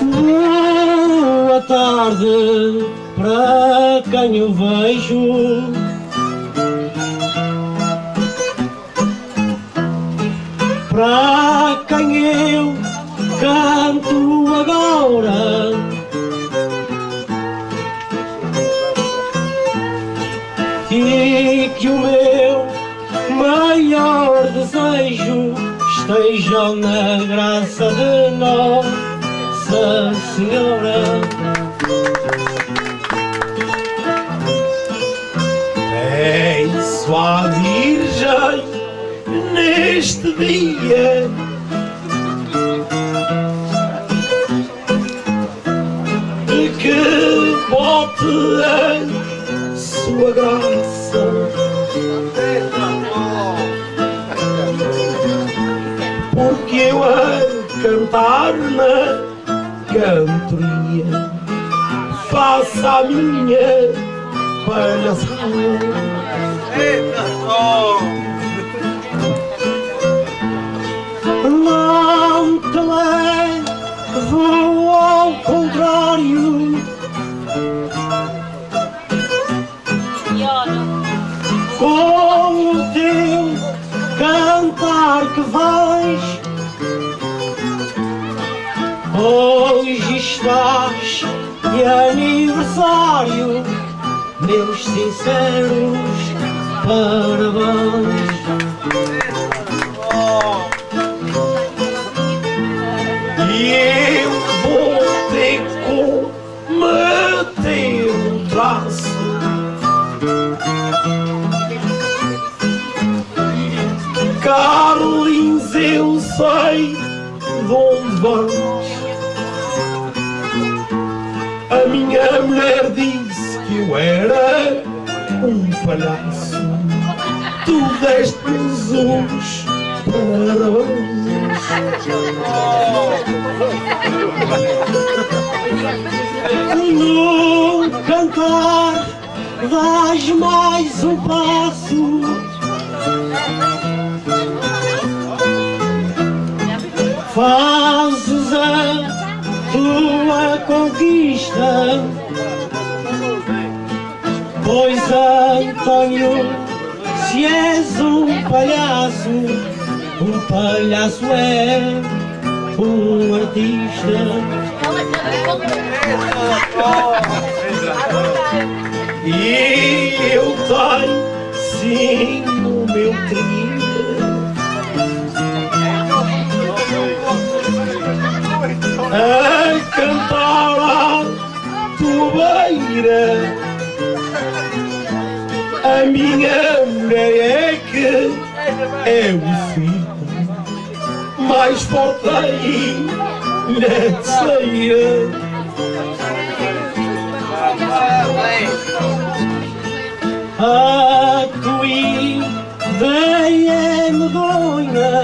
Boa tarde para quem eu vejo. Para esteja na graça de Nossa Senhora. Eu a cantar na cantoria. Faça a minha palhaçada. Não te levo ao contrário. Com o teu cantar que vais Hoje estás de aniversário Meus sinceros parabéns E eu vou ter que meter um traço Carlins, eu sei de onde vais. A minha mulher disse que eu era um palhaço. Tu deste-nos uns parabéns. No cantar, dás mais um passo. fazes a tua conquista. Pois Antônio, se és um palhaço, um palhaço é um artista. E eu tenho sim o meu querido. Beira. A minha mulher é que é o filho mais forte aí na terceira. A tua ideia é medonha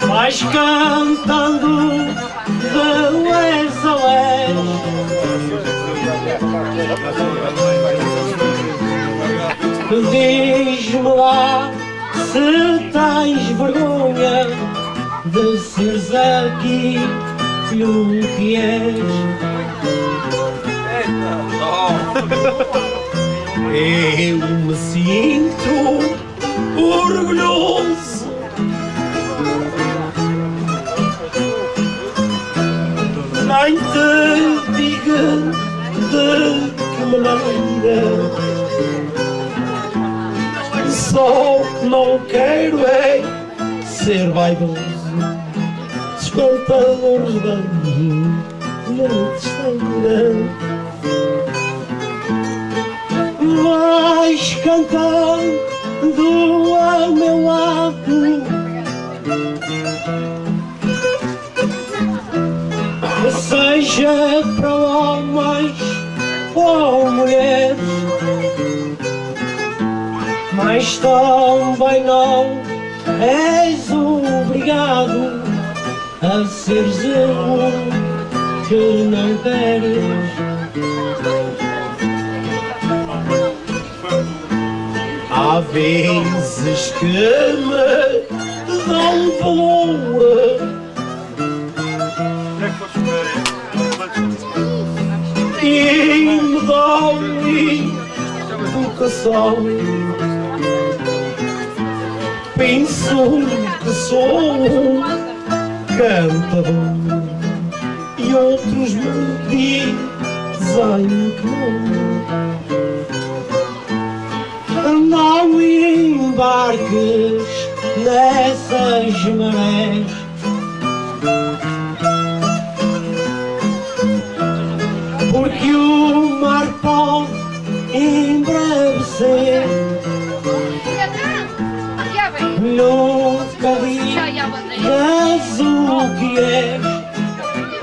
Vais cantando Diz-me lá se tens vergonha De seres aqui o que és. Eu me sinto orgulhoso não quero é ser vaidoso, descontadores da minha esteira. Vais cantando ao meu lado seja Mas também não és obrigado a seres zelo que não queres. Há vezes que me dão valor. E me dão educação. Penso que sou cantador e outros me dizem que não. Não embarques nessas marés és,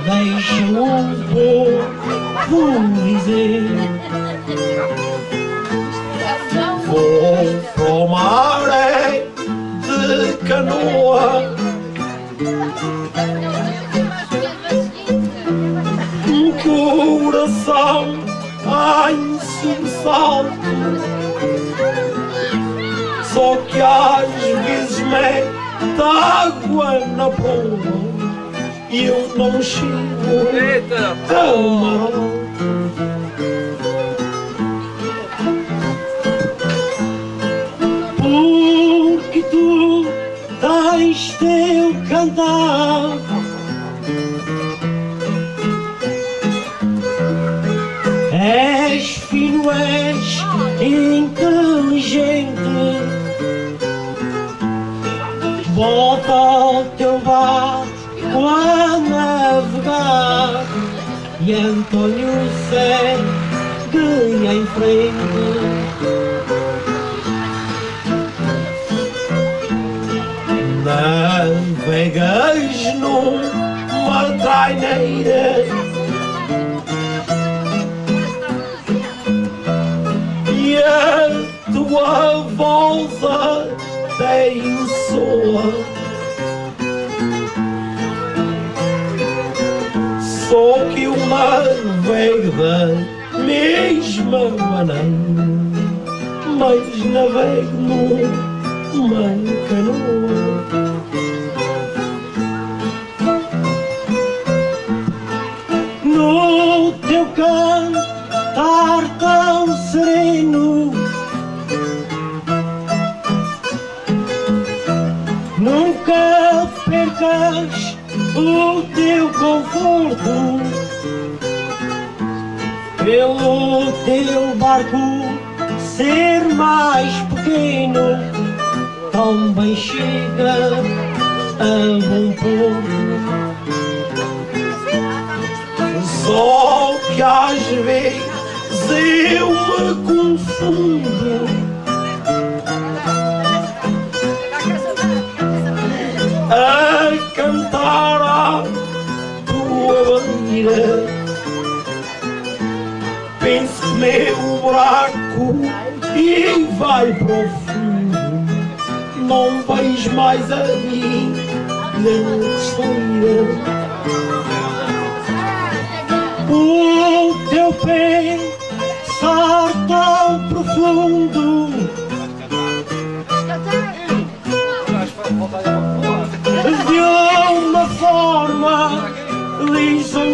deixa o povo dizer. Vou para o de canoa. coração em sobressalto Só que às vezes mete água na boca E eu não chego tão mal Porque tu tens teu cantar e Antônio segue em frente. Navegas numa traineira a tua volta tem soa. Só que o mar veio da mesma maneira, mas navego numa canoa. No teu cantar percas o teu conforto. Pelo teu barco ser mais pequeno. Também chega a bom porto só que às vezes eu me confundo. A cantar a tua bandeira. Penso que meu buraco e vai para o fundo. Não vais mais a mim na esteira. O teu pensar tão profundo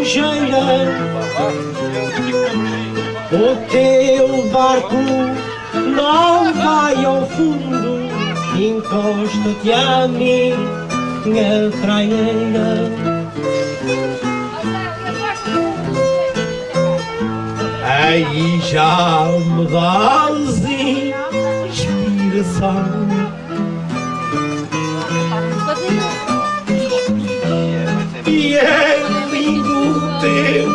lisonjeira. O teu barco não vai ao fundo, encosta-te a mim, minha traineira. Aí já me dás inspiração E é teu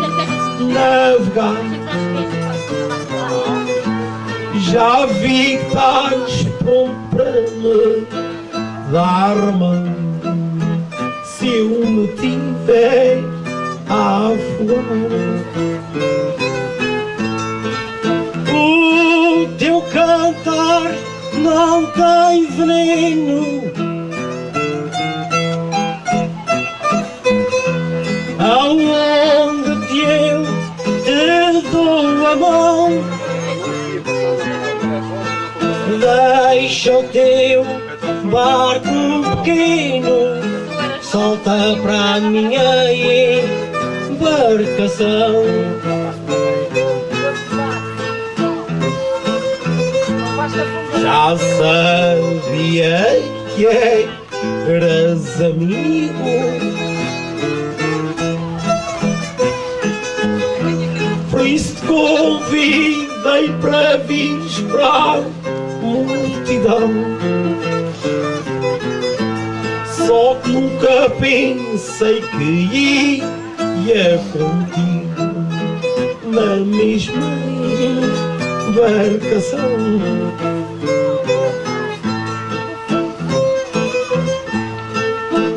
navegar Já vi que estás bom para me dar mão Se eu me tiver a afogar O teu cantar não tem veneno o teu barco pequeno solta para a minha embarcação. Já sabia que eras amigo. Por isso te convidei para vir para multidão Só que nunca pensei que ia contigo Na mesma embarcação.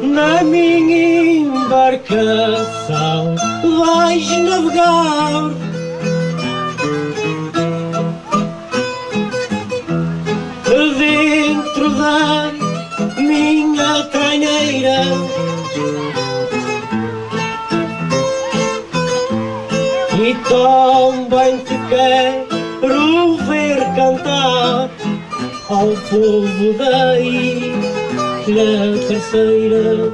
Na minha embarcação vais navegar também te quero ver cantar Ao povo da ilha terceira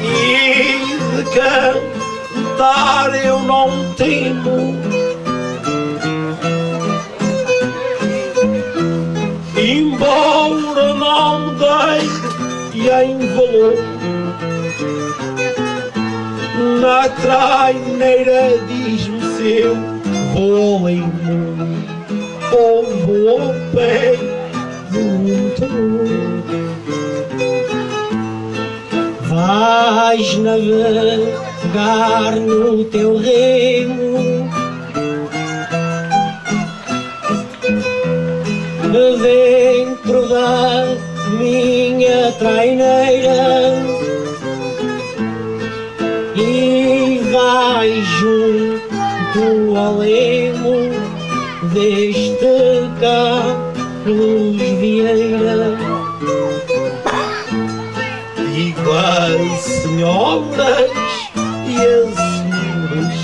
E de cantar eu não temo Na traineira diz-me se eu vou mundo Ou vou pé do motor Vais navegar no teu remo dentro da minha traineira junto ao lemo deste Carlos Vieira. Digo às senhoras e as senhores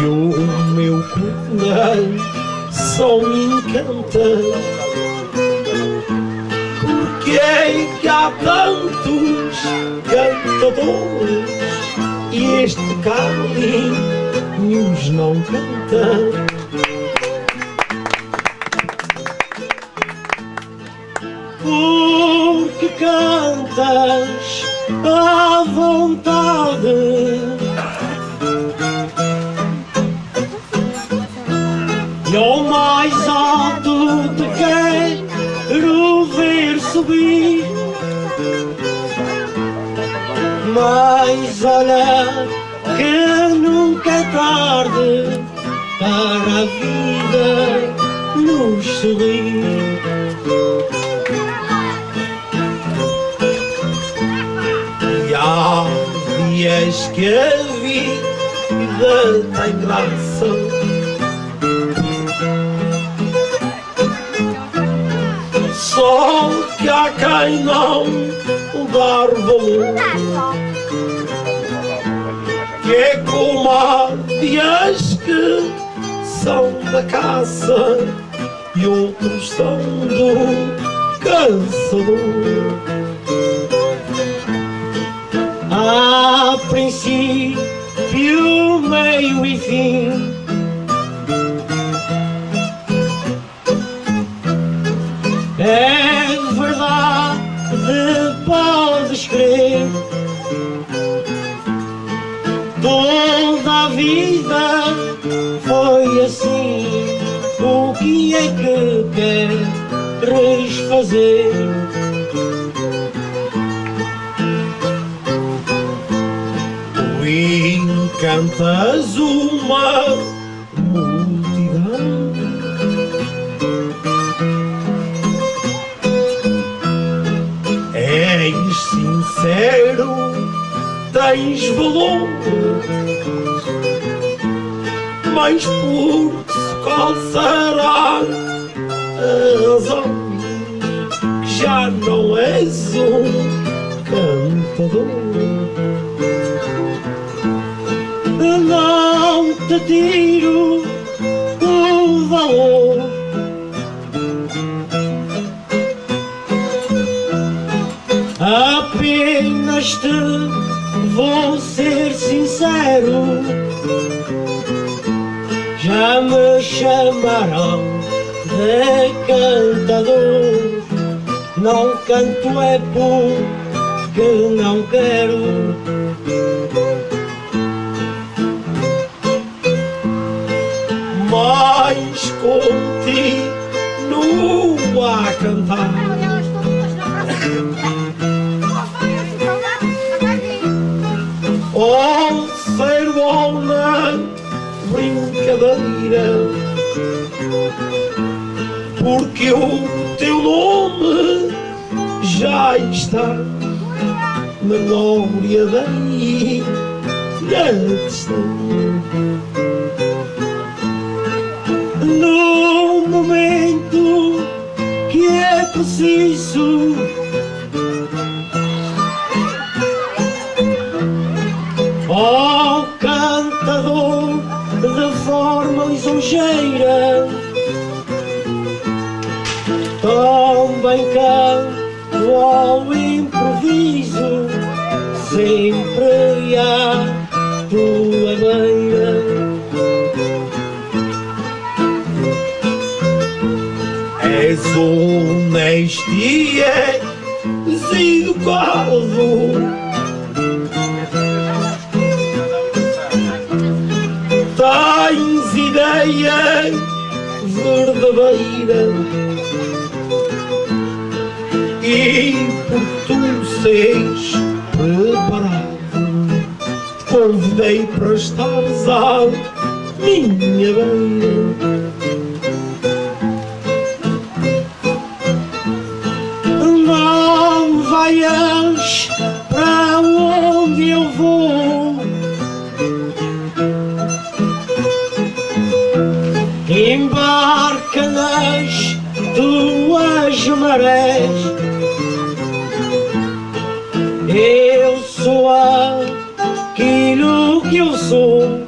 E o meu coronel só me encanta E este Carlinhos não canta E há dias que a vida tem graça Só que há quem não dar valor Que é como há dias que são da caça E outros são do caçador Há princípio, meio e fim fazer? Tu encantas uma multidão. És sincero, tens valor, mas por qual será a razão já não és um cantador? Não te tiro o valor apenas te vou ser sincero, já me chamaram de cantador. Não canto é porque não quero. Mas continuo a cantar. Já está na memória da minha No honesto e és educado tens ideia verdadeira? E por tu seres preparado convidei para estares à minha beira marés. Eu sou aquilo que eu sou,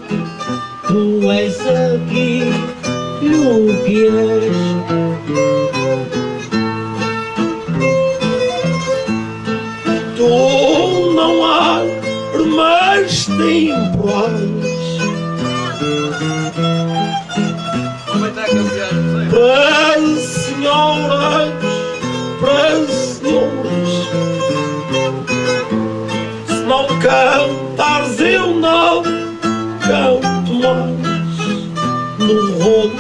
tu és aquilo que és. Tu não armas temporais para no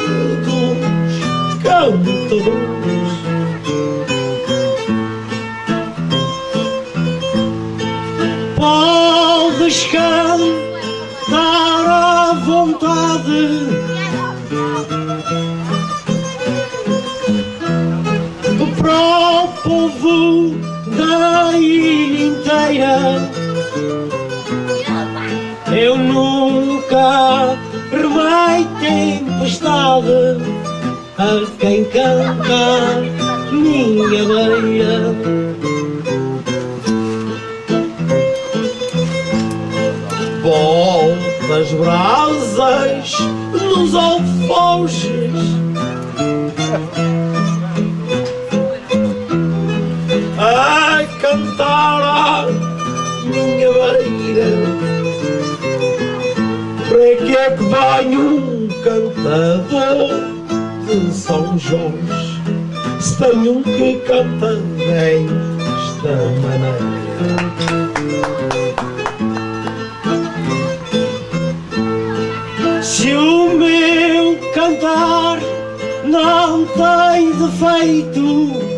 a quem canta minha beira. Voltas brasas nos alforjes a cantar a minha beira. Para que é que vai um cantador São Jorge um que canta desta maneira? Se o meu cantar não tem defeito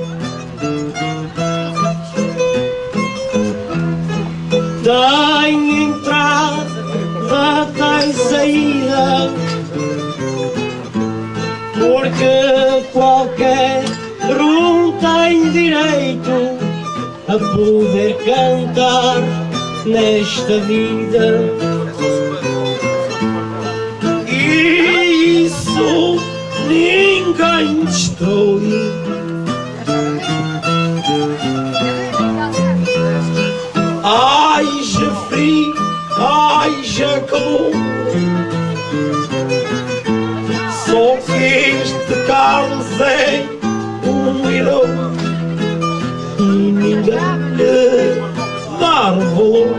Porque qualquer um tem direito A poder cantar nesta vida. Isso ninguém destrói vem um herói e ninguém lhe dar valor.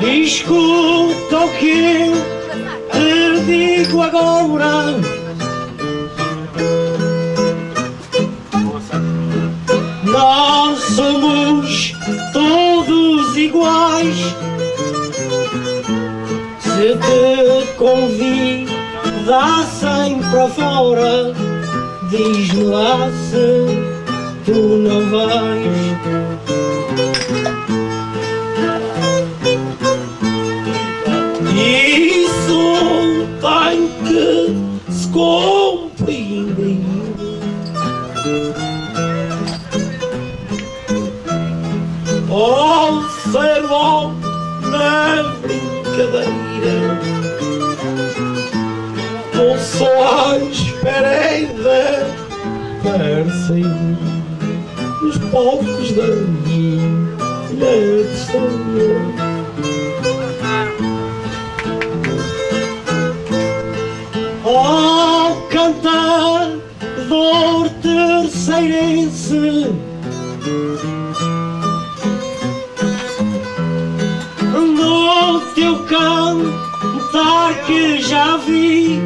Escuta o que eu te digo agora. Nós somos todos iguais. Se te convidassem para fora, diz-me lá se tu não vais. Os povos da minha questão. Oh, cantador terceirense No teu cantar que já vi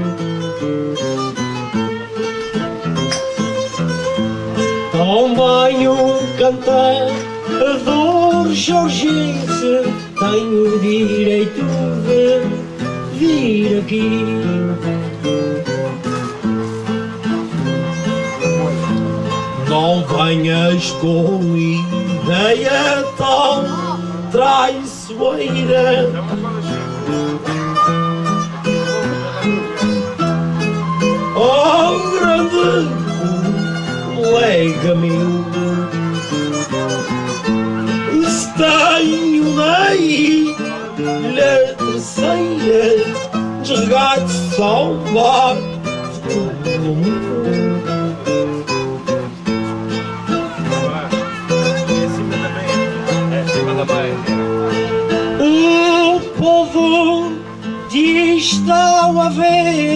Também o cantador jorgense Tem o direito de vir aqui. Não venhas com ideia tão traiçoeira meu Se tenho na ilha terceira Desregate salvar todo mundo. O povo te está a ver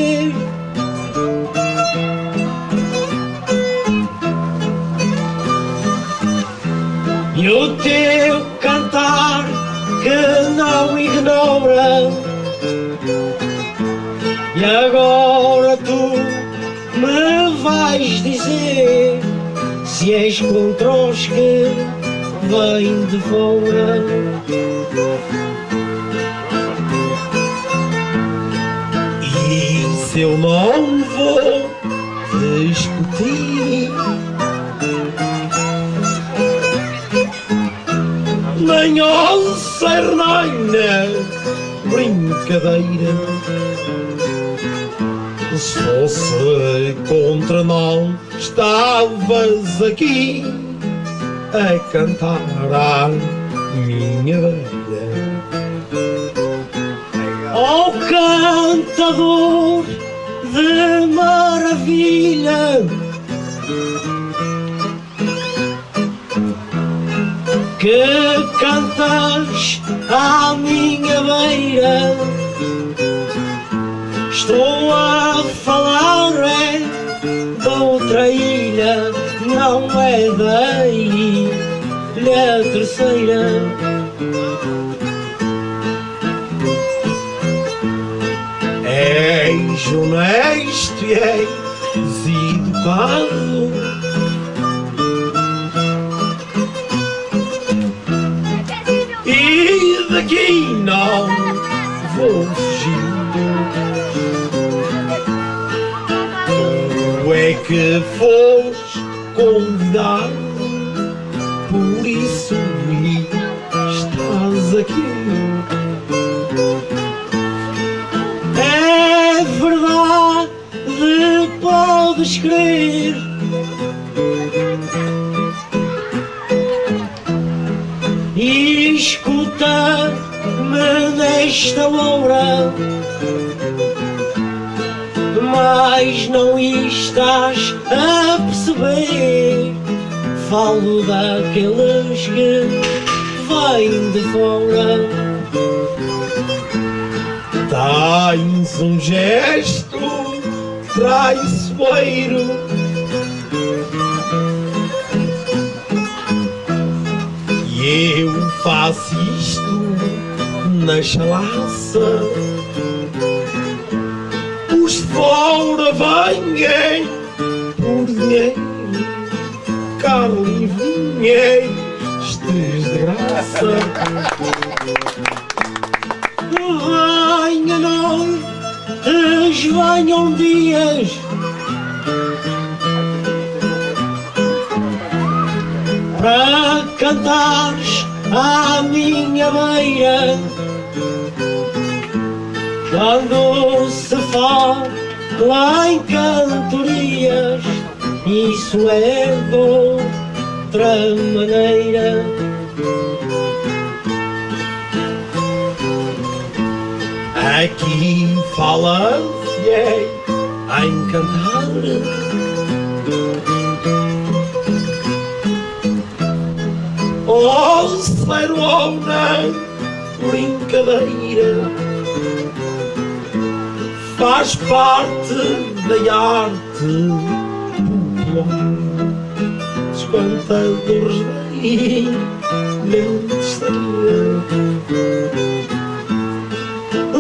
és contra os que vêm de fora. E se eu não vou discutir. Nem onça nem na brincadeira. Se fosse contra não estavas aqui A cantar à minha beira Oh cantador de maravilha. Que cantas à minha beira. Estou a falar é de outra ilha Não é da ilha terceira. És honesto e és educado. E daqui não vou fugir. Tu é que foste convidado Por isso estás aqui. É verdade, podes crer. Escuta-me nesta hora, mas não estás a perceber. Falo daqueles que vêm de fora. Tens um gesto traiçoeiro E eu faço isto na chalaça. Os de fora vêm por dinheiro, Carlos Vinheiros, desgraça. Venha noites, venham dias Para cantares à minha beira Quando se fala em cantorias Isso é de outra maneira. Aqui fala-se em cantar Oh, ser ou não brincadeira Faz parte da arte popular não estaria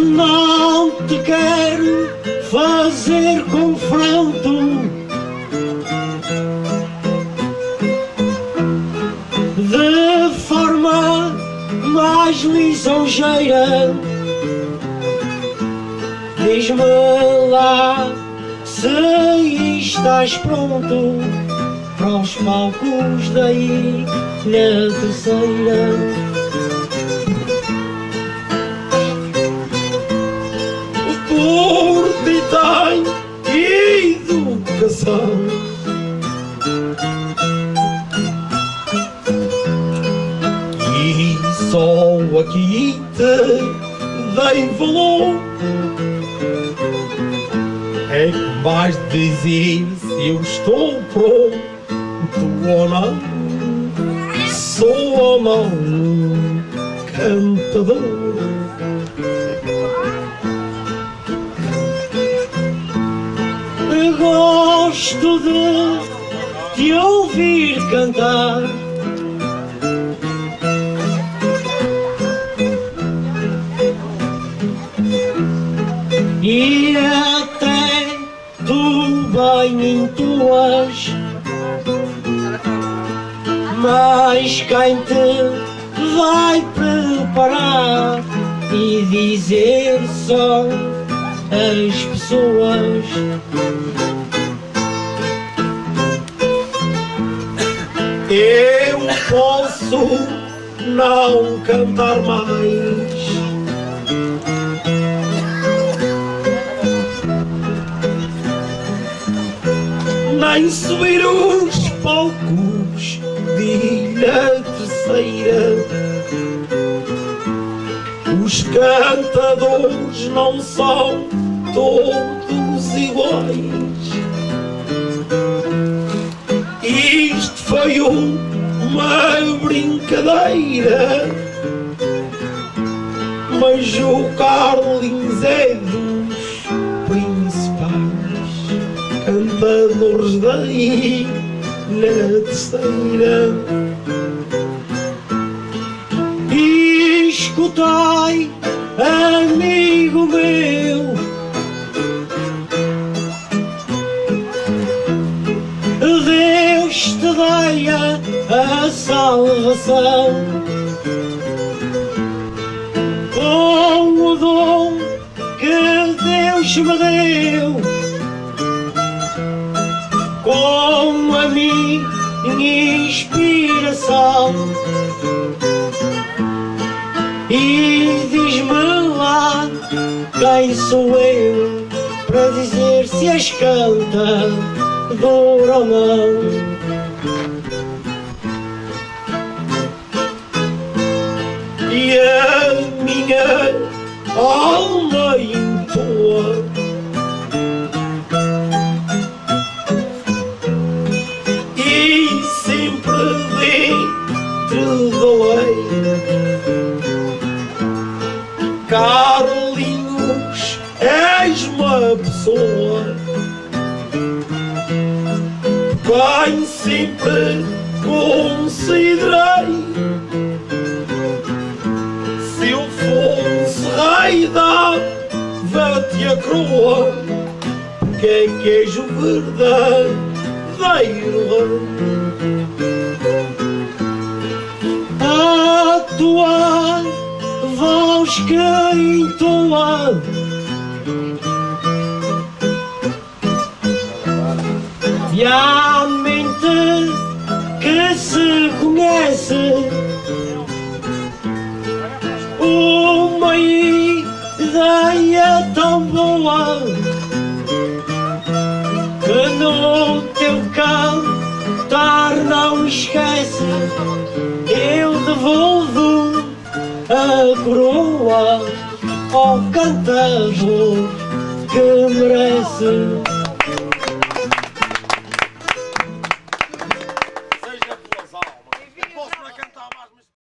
não te quero fazer confronto de forma mais lisonjeira. Diz-me lá se estás pronto para os palcos da ilha terceira. tem educação. E só aqui te dei valor. É que vais dizer se eu estou pronto ou não. Sou ou não cantador. gosto de te ouvir cantar. Quem te vai preparar e dizer só as pessoas. Eu posso não cantar mais. Nem subir os palcos ilha Os cantadores não são todos iguais. Isto foi uma brincadeira, mas o Carlins é dos principais cantadores daí na terceira. Que Deus me deu, com a minha inspiração. E diz-me lá quem sou eu para dizer se as canta dor ou não. Vete a croa, que é queijo verdadeiro. A tua voz que entoa cantador que merece